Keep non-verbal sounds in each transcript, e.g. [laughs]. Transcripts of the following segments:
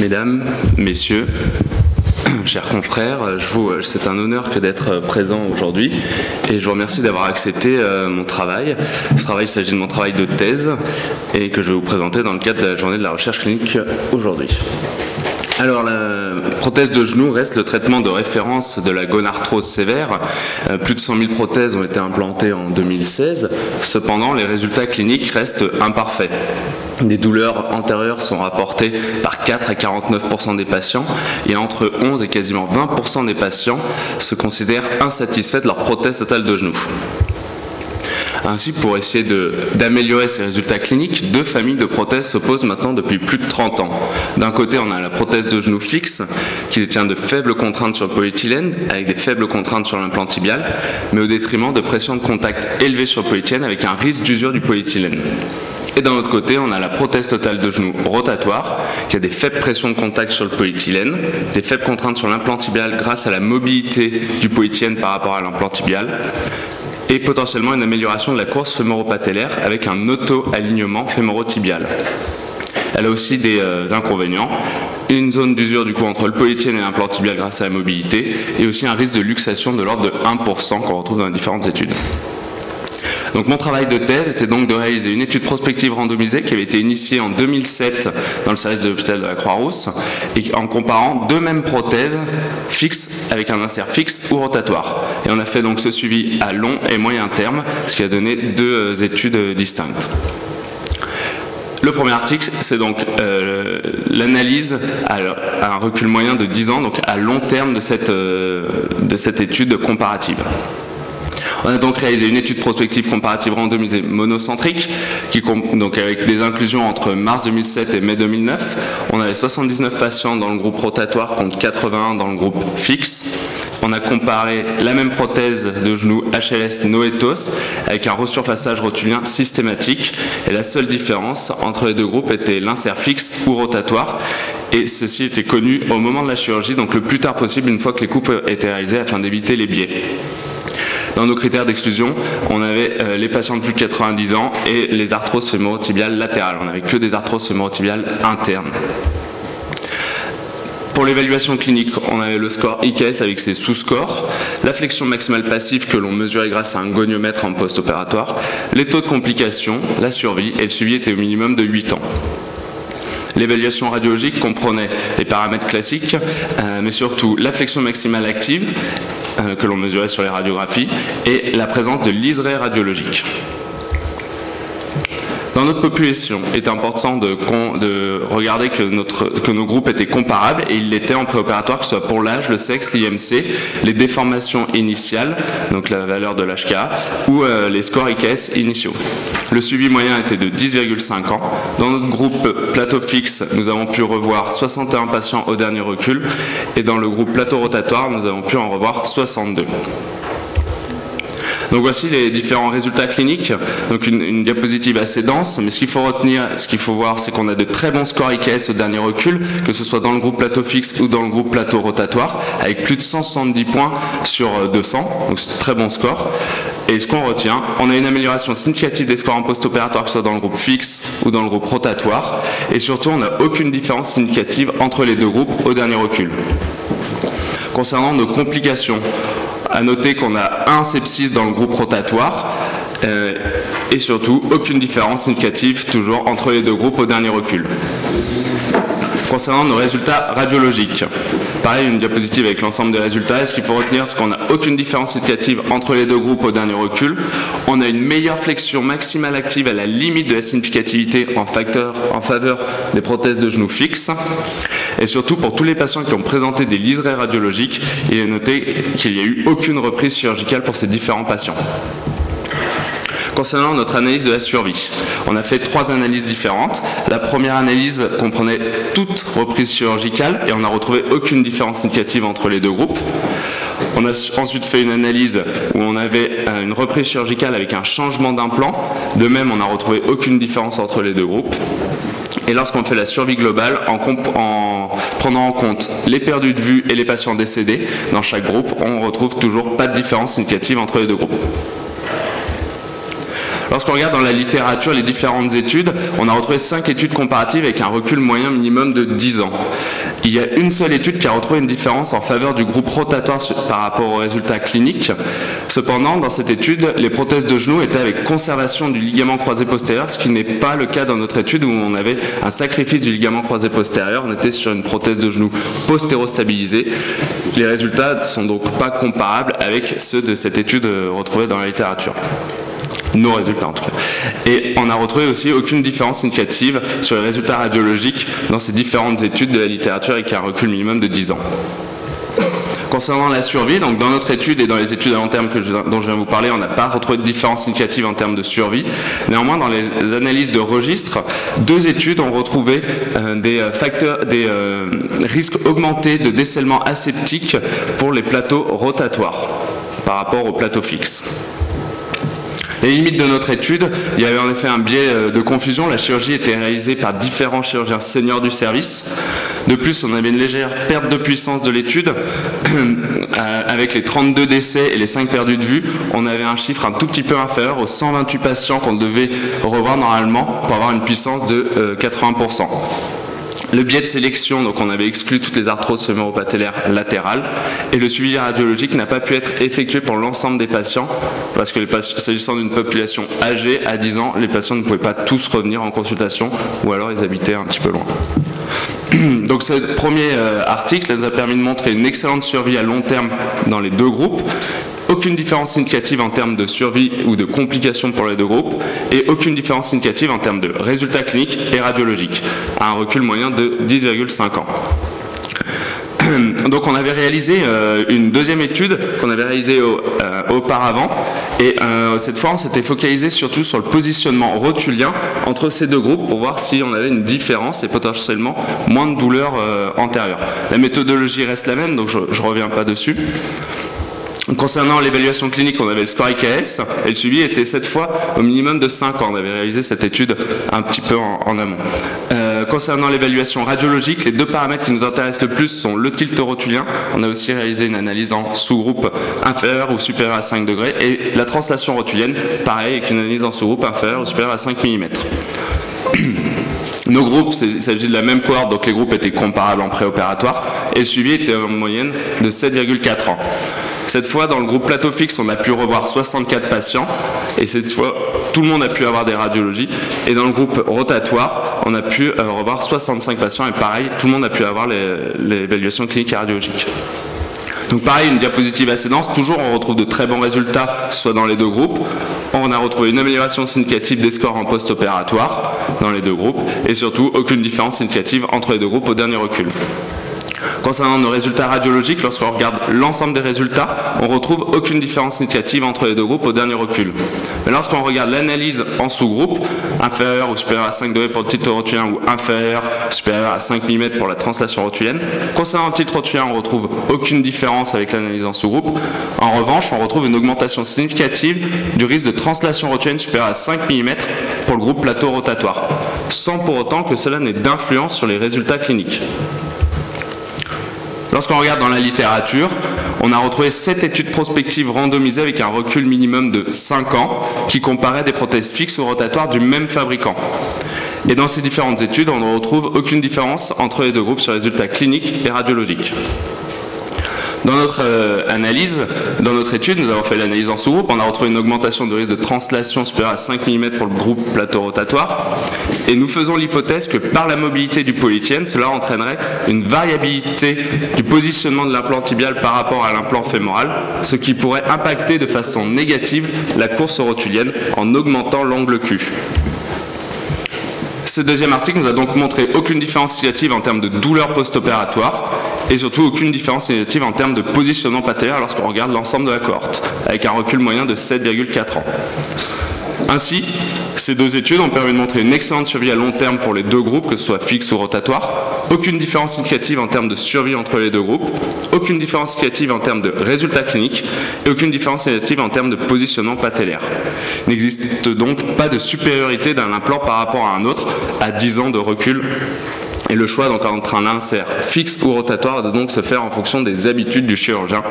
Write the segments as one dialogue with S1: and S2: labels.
S1: Mesdames, Messieurs, [clears throat] chers confrères, c'est un honneur que d'être présent aujourd'hui et je vous remercie d'avoir accepté euh, mon travail. Ce travail, il s'agit de mon travail de thèse et que je vais vous présenter dans le cadre de la journée de la recherche clinique aujourd'hui. Alors, la prothèse de genou reste le traitement de référence de la gonarthrose sévère. Euh, plus de 100 000 prothèses ont été implantées en 2016. Cependant, les résultats cliniques restent imparfaits. Des douleurs antérieures sont rapportées par 4 à 49% des patients et entre 11 et quasiment 20% des patients se considèrent insatisfaits de leur prothèse totale de genou. Ainsi, pour essayer d'améliorer ces résultats cliniques, deux familles de prothèses s'opposent maintenant depuis plus de 30 ans. D'un côté, on a la prothèse de genou fixe, qui détient de faibles contraintes sur le polyéthylène, avec des faibles contraintes sur l'implant tibial, mais au détriment de pression de contact élevée sur le polyéthylène, avec un risque d'usure du polyéthylène. Et d'un autre côté, on a la prothèse totale de genou rotatoire, qui a des faibles pressions de contact sur le polyéthylène, des faibles contraintes sur l'implant tibial grâce à la mobilité du polyéthylène par rapport à l'implant tibial, et potentiellement une amélioration de la course fémoro-patellaire avec un auto-alignement fémoro-tibial. Elle a aussi des euh, inconvénients, une zone d'usure du coup entre le polyéthylène et l'implant tibial grâce à la mobilité, et aussi un risque de luxation de l'ordre de 1% qu'on retrouve dans différentes études. Donc mon travail de thèse était donc de réaliser une étude prospective randomisée qui avait été initiée en 2007 dans le service de l'hôpital de la Croix-Rousse et en comparant deux mêmes prothèses fixes avec un insert fixe ou rotatoire. Et on a fait donc ce suivi à long et moyen terme, ce qui a donné deux euh, études distinctes. Le premier article, c'est donc euh, l'analyse à, un recul moyen de 10 ans, donc à long terme euh, de cette étude comparative. On a donc réalisé une étude prospective comparative randomisée monocentrique, qui, donc avec des inclusions entre mars 2007 et mai 2009. On avait 79 patients dans le groupe rotatoire contre 81 dans le groupe fixe. On a comparé la même prothèse de genou HLS Noetos avec un resurfaçage rotulien systématique. Et la seule différence entre les deux groupes était l'insert fixe ou rotatoire. Et ceci était connu au moment de la chirurgie, donc le plus tard possible, une fois que les coupes étaient réalisées afin d'éviter les biais. Dans nos critères d'exclusion, on avait euh, les patients de plus de 90 ans et les arthroses fémorotibiales latérales. On n'avait que des arthroses fémorotibiales internes. Pour l'évaluation clinique, on avait le score IKS avec ses sous-scores, la flexion maximale passive que l'on mesurait grâce à un goniomètre en post-opératoire, les taux de complications, la survie et le suivi était au minimum de 8 ans. L'évaluation radiologique comprenait les paramètres classiques, euh, mais surtout la flexion maximale active que l'on mesurait sur les radiographies et la présence de liseré radiologique. Dans notre population, il est important de, regarder que, nos groupes étaient comparables et ils l'étaient en préopératoire, que ce soit pour l'âge, le sexe, l'IMC, les déformations initiales, donc la valeur de l'HK, ou euh, les scores IKS initiaux. Le suivi moyen était de 10,5 ans. Dans notre groupe plateau fixe, nous avons pu revoir 61 patients au dernier recul et dans le groupe plateau rotatoire, nous avons pu en revoir 62. Donc voici les différents résultats cliniques. Donc une, diapositive assez dense, mais ce qu'il faut retenir, ce qu'il faut voir, c'est qu'on a de très bons scores IKS au dernier recul, que ce soit dans le groupe plateau fixe ou dans le groupe plateau rotatoire, avec plus de 170 points sur 200, donc c'est très bon score. Et ce qu'on retient, on a une amélioration significative des scores en post-opératoire, que ce soit dans le groupe fixe ou dans le groupe rotatoire, et surtout on n'a aucune différence significative entre les deux groupes au dernier recul. Concernant nos complications, à noter qu'on a un sepsis dans le groupe rotatoire euh, et surtout aucune différence significative toujours entre les deux groupes au dernier recul. Concernant nos résultats radiologiques, pareil, une diapositive avec l'ensemble des résultats. ce qu'il faut retenir, c'est qu'on n'a aucune différence significative entre les deux groupes au dernier recul. On a une meilleure flexion maximale active à la limite de la significativité en, facteur, en faveur des prothèses de genoux fixes. Et surtout, pour tous les patients qui ont présenté des liserés radiologiques, il est noté qu'il n'y a eu aucune reprise chirurgicale pour ces différents patients. Concernant notre analyse de la survie, on a fait trois analyses différentes. La première analyse comprenait toute reprise chirurgicale et on n'a retrouvé aucune différence significative entre les deux groupes. On a ensuite fait une analyse où on avait euh, une reprise chirurgicale avec un changement d'implant. De même, on n'a retrouvé aucune différence entre les deux groupes. Et lorsqu'on fait la survie globale, en, en, prenant en compte les perdus de vue et les patients décédés dans chaque groupe, on retrouve toujours pas de différence significative entre les deux groupes. Lorsqu'on regarde dans la littérature les différentes études, on a retrouvé 5 études comparatives avec un recul moyen minimum de 10 ans. Il y a une seule étude qui a retrouvé une différence en faveur du groupe rotatoire par rapport aux résultats cliniques. Cependant, dans cette étude, les prothèses de genoux étaient avec conservation du ligament croisé postérieur, ce qui n'est pas le cas dans notre étude où on avait un sacrifice du ligament croisé postérieur. On était sur une prothèse de genou postéro-stabilisée. Les résultats ne sont donc pas comparables avec ceux de cette étude retrouvée dans la littérature nos résultats en tout cas. Et on n'a retrouvé aussi aucune différence significative sur les résultats radiologiques dans ces différentes études de la littérature avec un recul minimum de 10 ans. Concernant la survie, donc dans notre étude et dans les études à long terme dont je viens vous parler, on n'a pas retrouvé de différence significative en termes de survie. Néanmoins, dans les analyses de registres, deux études ont retrouvé euh, des euh, facteurs, des euh, risques augmentés de décèlement aseptique pour les plateaux rotatoires par rapport aux plateaux fixes. Les limites de notre étude, il y avait en effet un biais euh, de confusion. La chirurgie était réalisée par différents chirurgiens seniors du service. De plus, on avait une légère perte de puissance de l'étude. [clears throat] Euh, avec les 32 décès et les 5 perdus de vue, on avait un chiffre un tout petit peu inférieur aux 128 patients qu'on devait revoir normalement pour avoir une puissance de 80%. Le biais de sélection, donc on avait exclu toutes les arthroses fémoro-patellaires latérales, et le suivi radiologique n'a pas pu être effectué pour l'ensemble des patients, parce que s'agissant d'une population âgée, à 10 ans, les patients ne pouvaient pas tous revenir en consultation, ou alors ils habitaient un petit peu loin. [clears throat] Donc ce premier euh, article les a permis de montrer une excellente survie à long terme dans les deux groupes, aucune différence significative en termes de survie ou de complications pour les deux groupes, et aucune différence significative en termes de résultats cliniques et radiologiques, à un recul moyen de 10,5 ans. [clears throat] Donc on avait réalisé euh, une deuxième étude qu'on avait réalisée euh, auparavant et euh, cette fois on s'était focalisé surtout sur le positionnement rotulien entre ces deux groupes pour voir si on avait une différence et potentiellement moins de douleurs antérieures. La méthodologie reste la même donc je ne reviens pas dessus. Concernant l'évaluation clinique, on avait le score IKS et le suivi était cette fois au minimum de 5 ans. On avait réalisé cette étude un petit peu en, amont. Euh, concernant l'évaluation radiologique, les deux paramètres qui nous intéressent le plus sont le tilt rotulien. On a aussi réalisé une analyse en sous-groupe inférieur ou supérieur à 5 degrés et la translation rotulienne, pareil, avec une analyse en sous-groupe inférieur ou supérieur à 5 mm. [clears throat] Nos groupes, il s'agit de la même cohorte, donc les groupes étaient comparables en préopératoire, et le suivi était en moyenne de 7,4 ans. Cette fois, dans le groupe plateau fixe, on a pu revoir 64 patients, et cette fois, tout le monde a pu avoir des radiologies. Et dans le groupe rotatoire, on a pu euh, revoir 65 patients, et pareil, tout le monde a pu avoir l'évaluation clinique et radiologique. Donc pareil, une diapositive assez dense, toujours on retrouve de très bons résultats, soit dans les deux groupes. On a retrouvé une amélioration significative des scores en post-opératoire dans les deux groupes, et surtout aucune différence significative entre les deux groupes au dernier recul. Concernant nos résultats radiologiques, lorsqu'on regarde l'ensemble des résultats, on retrouve aucune différence significative entre les deux groupes au dernier recul. Mais lorsqu'on regarde l'analyse en sous-groupe, inférieur ou supérieur à 5 degrés pour le titre rotulien ou inférieur, supérieur à 5 mm pour la translation rotulienne, concernant le titre rotulien, on retrouve aucune différence avec l'analyse en sous-groupe. En revanche, on retrouve une augmentation significative du risque de translation rotulienne supérieur à 5 mm pour le groupe plateau rotatoire, sans pour autant que cela n'ait d'influence sur les résultats cliniques. Lorsqu'on regarde dans la littérature, on a retrouvé 7 études prospectives randomisées avec un recul minimum de 5 ans qui comparaient des prothèses fixes ou rotatoires du même fabricant. Et dans ces différentes études, on ne retrouve aucune différence entre les deux groupes sur les résultats cliniques et radiologiques. Dans notre euh, analyse, dans notre étude, nous avons fait l'analyse en sous-groupe, on a retrouvé une augmentation de risque de translation supérieure à 5 mm pour le groupe plateau rotatoire, et nous faisons l'hypothèse que par la mobilité du polytienne, cela entraînerait une variabilité du positionnement de l'implant tibial par rapport à l'implant fémoral, ce qui pourrait impacter de façon négative la course rotulienne en augmentant l'angle Q. Ce deuxième article nous a donc montré aucune différence significative en termes de douleur post-opératoire et surtout aucune différence significative en termes de positionnement patellaire lorsqu'on regarde l'ensemble de la cohorte, avec un recul moyen de 7,4 ans. Ainsi, ces deux études ont permis de montrer une excellente survie à long terme pour les deux groupes, que ce soit fixe ou rotatoire, aucune différence significative en termes de survie entre les deux groupes, aucune différence significative en termes de résultats cliniques et aucune différence significative en termes de positionnement patellaire. Il n'existe donc pas de supériorité d'un implant par rapport à un autre à 10 ans de recul et le choix donc entre un insert fixe ou rotatoire doit donc se faire en fonction des habitudes du chirurgien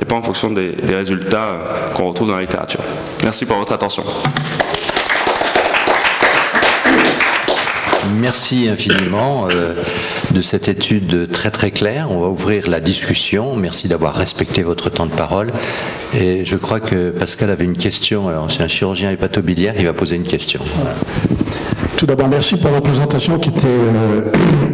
S1: et pas en fonction des, résultats euh, qu'on retrouve dans la littérature. Merci pour votre attention.
S2: Merci infiniment euh, de cette étude très très claire. On va ouvrir la discussion. Merci d'avoir respecté votre temps de parole. Et je crois que Pascal avait une question. Alors, c'est un chirurgien hépatobiliaire qui va poser une question.
S3: Tout d'abord, merci pour la présentation qui était euh,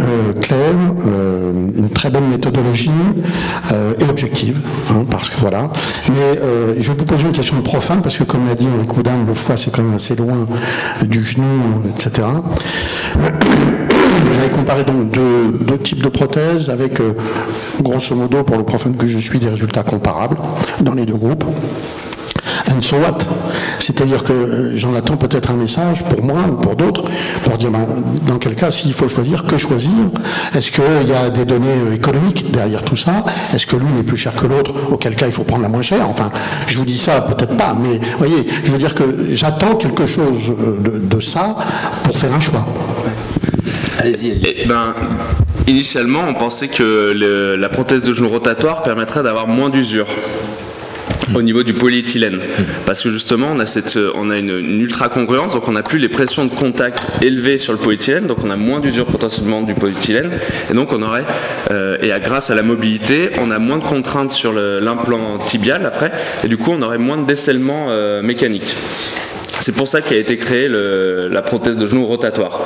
S3: euh, claire, euh, une très bonne méthodologie et objective, hein, parce que voilà. Mais je vais vous poser une question de profane, parce que comme l'a dit coup d'âme, le foie c'est quand même assez loin du genou, etc. J'avais comparé donc deux, deux, types de prothèses avec, grosso modo, pour le profane que je suis, des résultats comparables dans les deux groupes. And so what C'est-à-dire que euh, j'en attends peut-être un message pour moi ou pour d'autres, pour dire ben, dans quel cas, s'il faut choisir, que choisir? Est-ce qu'il y a des données euh, économiques derrière tout ça? Est-ce que l'une est plus chère que l'autre Auquel cas, il faut prendre la moins chère? Enfin, je vous dis ça, peut-être pas, mais vous voyez, je veux dire que j'attends quelque chose euh, de, ça pour faire un choix.
S1: Allez-y. Eh ben, initialement, on pensait que la prothèse de genou rotatoire permettrait d'avoir moins d'usure au niveau du polyéthylène. Parce que justement, on a, cette, on a une, ultra congruence, donc on n'a plus les pressions de contact élevées sur le polyéthylène, donc on a moins d'usure potentiellement du polyéthylène, et donc on aurait, euh, et grâce à la mobilité, on a moins de contraintes sur l'implant tibial après, et du coup on aurait moins de décèlement euh, mécanique. C'est pour ça qu'a été créée la prothèse de genou rotatoire.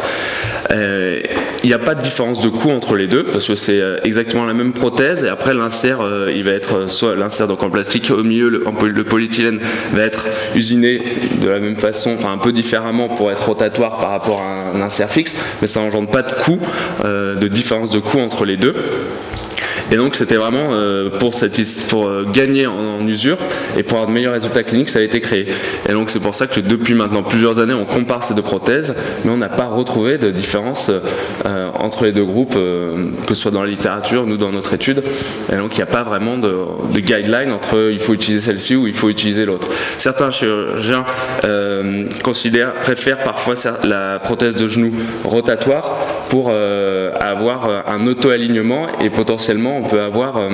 S1: Euh, il n'y a pas de différence de coût entre les deux parce que c'est euh, exactement la même prothèse et après l'insert euh, il va être soit l'insert donc en plastique au milieu le, le, polyéthylène va être usiné de la même façon enfin un peu différemment pour être rotatoire par rapport à un, insert fixe mais ça n'engendre pas de coût de différence de coût entre les deux et donc c'était vraiment euh, pour, euh, gagner en, usure et pour avoir de meilleurs résultats cliniques, ça a été créé. Et donc c'est pour ça que depuis maintenant plusieurs années, on compare ces deux prothèses, mais on n'a pas retrouvé de différence euh, entre les deux groupes, que ce soit dans la littérature, nous dans notre étude. Et donc il n'y a pas vraiment de, de, guideline entre il faut utiliser celle-ci ou il faut utiliser l'autre. Certains chirurgiens préfèrent parfois la prothèse de genou rotatoire pour avoir un auto-alignement et potentiellement on peut avoir euh,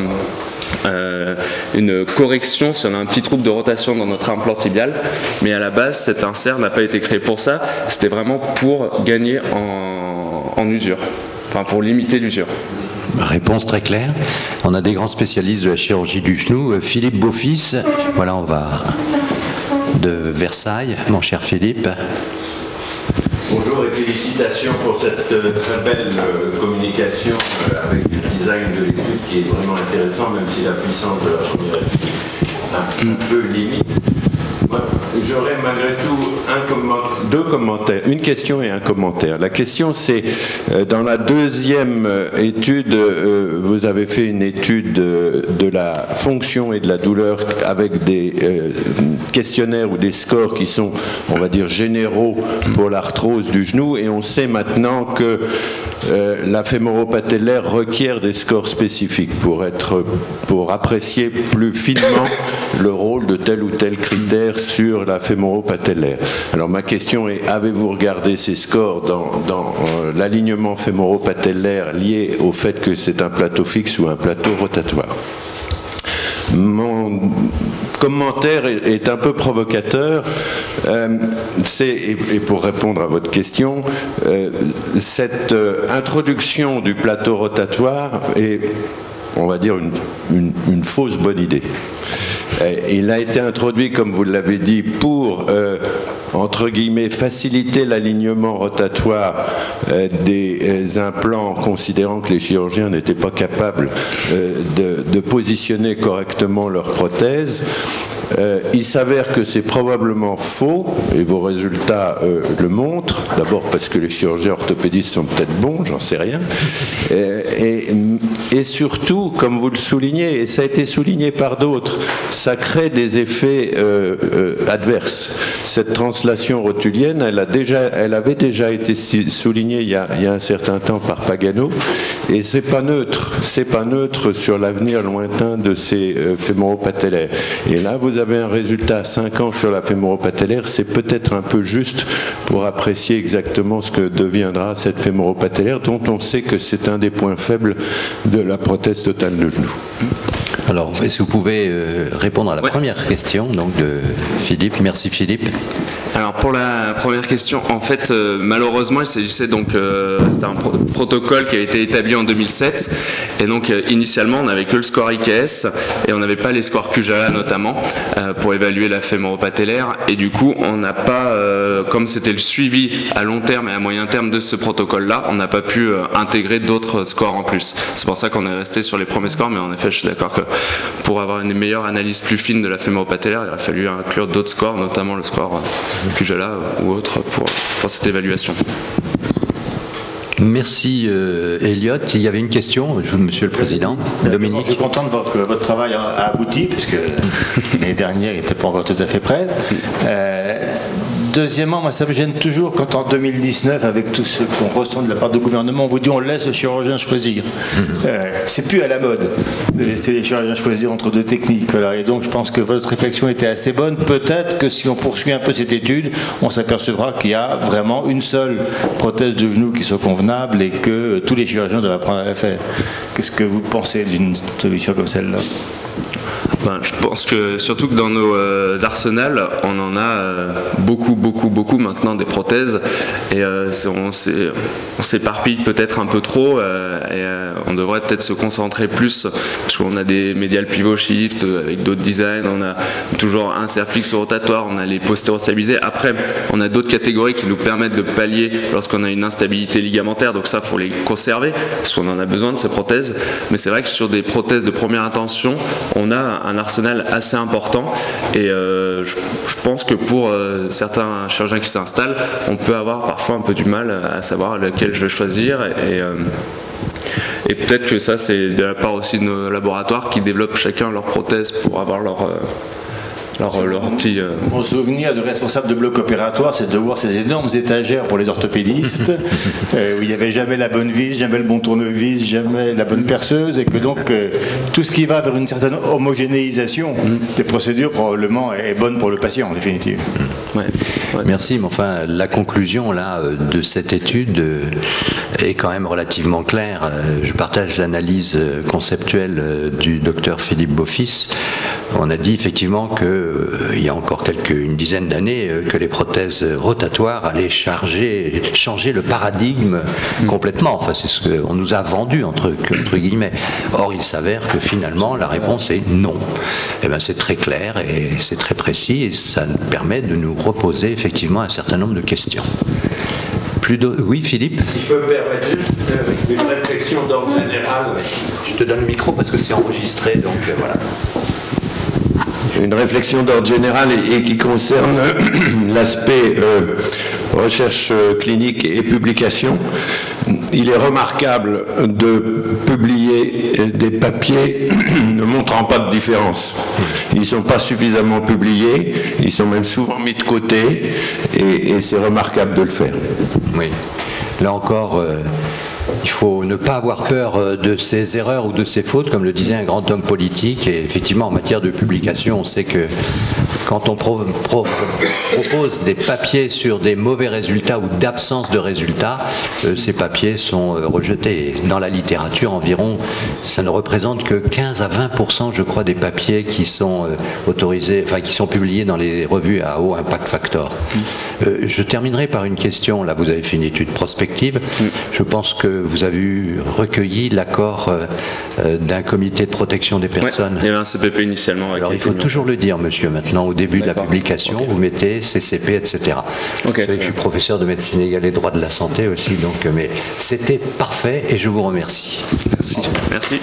S1: euh, une correction si on a un petit trouble de rotation dans notre implant tibial. Mais à la base, cet insert n'a pas été créé pour ça. C'était vraiment pour gagner en, usure, enfin pour limiter l'usure.
S2: Réponse très claire. On a des grands spécialistes de la chirurgie du genou. Euh, Philippe Beaufils, voilà, on va de Versailles, mon cher Philippe.
S4: Bonjour et félicitations pour cette euh, très belle euh, communication euh, avec le design de l'étude qui est vraiment intéressant, même si la puissance de la première est un peu limite. J'aurais malgré tout deux commentaires, une question et un commentaire. La question c'est, euh, dans la deuxième euh, étude, euh, vous avez fait une étude de la fonction et de la douleur avec des questionnaires ou des scores qui sont, on va dire, généraux pour l'arthrose du genou, et on sait maintenant que la fémoropatellaire requiert des scores spécifiques pour, être, pour apprécier plus finement le rôle de tel ou tel critère sur la fémoropatellaire. Alors ma question est, avez-vous regardé ces scores dans, euh, l'alignement fémoropatellaire lié au fait que c'est un plateau fixe ou un plateau rotatoire? Commentaire est, un peu provocateur. Euh, et, pour répondre à votre question, euh, cette introduction du plateau rotatoire est, on va dire, une fausse bonne idée. Euh, il a été introduit, comme vous l'avez dit, pour euh, entre guillemets, faciliter l'alignement rotatoire euh, des implants, considérant que les chirurgiens n'étaient pas capables de, de, positionner correctement leurs prothèses. Euh, il s'avère que c'est probablement faux, et vos résultats euh, le montrent, d'abord parce que les chirurgiens orthopédistes sont peut-être bons, j'en sais rien, euh, et, surtout, comme vous le soulignez, et ça a été souligné par d'autres, ça crée des effets adverses. Cette translation rotulienne, elle, a déjà, elle avait déjà été soulignée il y, a, un certain temps par Pagano, et c'est pas neutre, c'est pas neutre sur l'avenir lointain de ces fémoropatellaires. Et là, vous avez un résultat à 5 ans sur la fémoropatellaire, c'est peut-être un peu juste pour apprécier exactement ce que deviendra cette fémoropatellaire, dont on sait que c'est un des points faibles de la prothèse totale de genou.
S2: Alors, est-ce que vous pouvez euh, répondre à la première question donc de Philippe? Merci Philippe.
S1: Alors pour la première question, en fait, euh, malheureusement, il s'agissait donc euh, c'était un protocole qui a été établi en 2007, et donc initialement, on n'avait que le score IKS et on n'avait pas les scores QJALA notamment pour évaluer la fémoropatellaire, et du coup, on n'a pas, comme c'était le suivi à long terme et à moyen terme de ce protocole-là, on n'a pas pu intégrer d'autres scores en plus. C'est pour ça qu'on est resté sur les premiers scores, mais en effet, je suis d'accord que pour avoir une meilleure analyse plus fine de la fémoropatellaire, il a fallu inclure d'autres scores, notamment le score QJALA ou autre pour, pour cette évaluation.
S2: Merci euh, Elliot. Il y avait une question, Monsieur le Président. Dominique.
S5: Je suis content de voir que votre travail a abouti, puisque [laughs] l'année dernière, il n'était pas encore tout à fait prêt. Euh, Deuxièmement, moi, ça me gêne toujours quand en 2019, avec tout ce qu'on ressent de la part du gouvernement, on vous dit on laisse le chirurgien choisir. Mhm. Euh, c'est plus à la mode de laisser les chirurgiens choisir entre deux techniques. Et donc, je pense que votre réflexion était assez bonne. Peut-être que si on poursuit un peu cette étude, on s'apercevra qu'il y a vraiment une seule prothèse de genou qui soit convenable et que tous les chirurgiens doivent apprendre à la faire. Qu'est-ce que vous pensez d'une solution comme celle-là?
S1: Je pense que surtout que dans nos euh, arsenals, on en a euh, beaucoup, beaucoup, beaucoup maintenant des prothèses et euh, on s'éparpille peut-être un peu trop et on devrait peut-être se concentrer plus parce qu'on a des médial pivot shift avec d'autres designs, on a toujours un cerf fixe rotatoire, on a les stabilisés. Après, on a d'autres catégories qui nous permettent de pallier lorsqu'on a une instabilité ligamentaire, donc ça, faut les conserver parce qu'on en a besoin de ces prothèses. Mais c'est vrai que sur des prothèses de première intention, on a un un arsenal assez important. Et euh, je, pense que pour euh, certains chirurgiens qui s'installent, on peut avoir parfois un peu du mal à savoir lequel je vais choisir. Et, euh, et peut-être que ça c'est de la part aussi de nos laboratoires qui développent chacun leur prothèse pour avoir leur
S5: euh, Mon souvenir de responsable de bloc opératoire, c'est de voir ces énormes étagères pour les orthopédistes, [laughs] euh, où il n'y avait jamais la bonne vis, jamais le bon tournevis, jamais la bonne perceuse, et que donc euh, tout ce qui va vers une certaine homogénéisation des procédures probablement est bonne pour le patient en définitive.
S2: Merci, mais enfin la conclusion là de cette étude est quand même relativement claire. Je partage l'analyse conceptuelle du docteur Philippe Beaufils. On a dit effectivement que euh, il y a encore quelques, une dizaine d'années euh, que les prothèses rotatoires allaient charger, changer le paradigme complètement. Enfin, c'est ce qu'on nous a vendu entre, entre, guillemets. Or, il s'avère que finalement, la réponse est non. Et eh ben, c'est très clair et c'est très précis et ça nous permet de nous reposer effectivement un certain nombre de questions. Plus de... Oui, Philippe?
S4: Si je peux me permettre juste euh, une réflexion d'ordre général.
S2: Je te donne le micro parce que c'est enregistré, donc voilà
S4: une réflexion d'ordre général et, qui concerne [clears throat] l'aspect euh, recherche euh, clinique et publication. Il est remarquable de publier des papiers [clears throat] ne montrant pas de différence. Ils ne sont pas suffisamment publiés, ils sont même souvent mis de côté et, c'est remarquable de le faire.
S2: Oui. Là encore, euh, il faut ne pas avoir peur euh, de ces erreurs ou de ces fautes, comme le disait un grand homme politique. Et effectivement, en matière de publication, on sait que quand on propose des papiers sur des mauvais résultats ou d'absence de résultats, euh, ces papiers sont euh, rejetés. dans la littérature, environ, ça ne représente que 15 à 20 je crois, des papiers qui sont autorisés, enfin qui sont publiés dans les revues à haut impact factor. je terminerai par une question. Là, vous avez fait une étude prospective. Mm. Je pense que vous avez recueilli l'accord euh, euh, d'un comité de protection des personnes.
S1: il y avait un CPP initialement.
S2: Alors il faut toujours le dire, monsieur, maintenant, au début de la publication, vous mettez CCP, etc. vous savez que je suis professeur de médecine égale et droit de la santé aussi, donc, mais c'était parfait et je vous remercie.
S1: Merci. Merci.